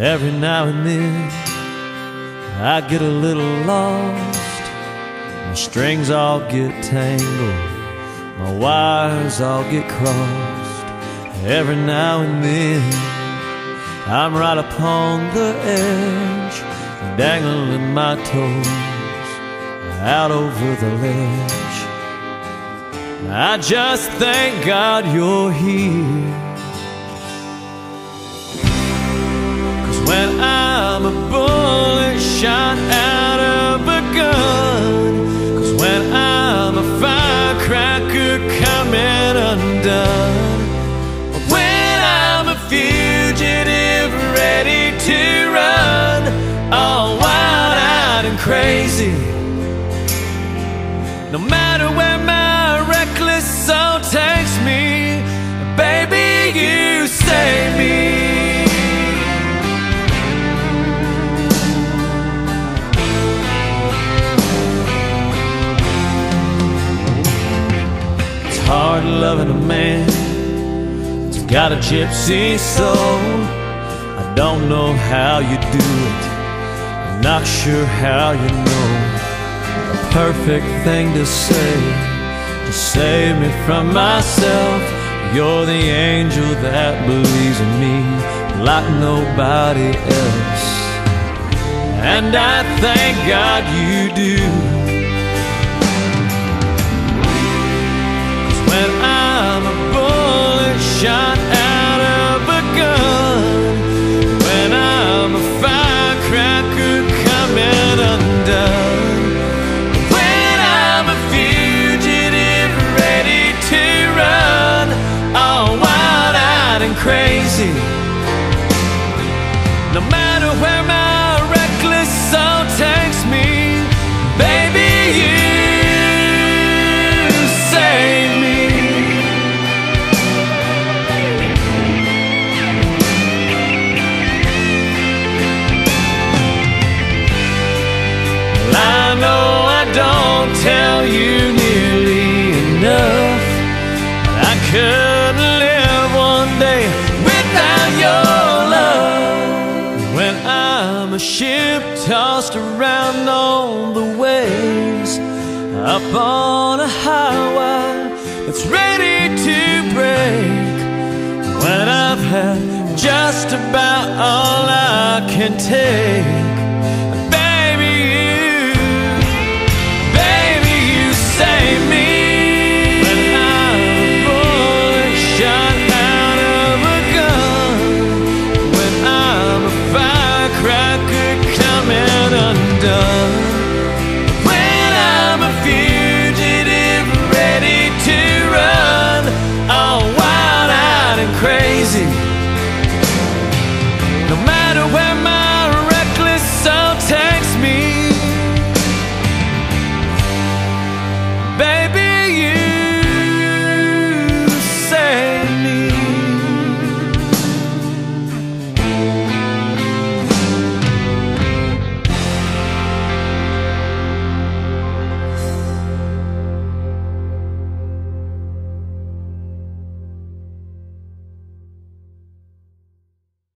Every now and then I get a little lost. My strings all get tangled, my wires all get crossed. Every now and then I'm right upon the edge, dangling my toes out over the ledge. I just thank God you're here. When I'm a bullet shot out of a gun, cause when I'm a firecracker coming undone, when I'm a fugitive ready to run, all wild eyed and crazy. No matter hard loving a man who's got a gypsy soul. I don't know how you do it, I'm not sure how you know a perfect thing to say to save me from myself. You're the angel that believes in me like nobody else. And I thank God you do. No matter where my reckless soul takes me, baby, you save me. Well, I know I don't tell you nearly enough. I couldn't When I'm a ship tossed around on the waves, up on a highway that's ready to break. When I've had just about all I can take.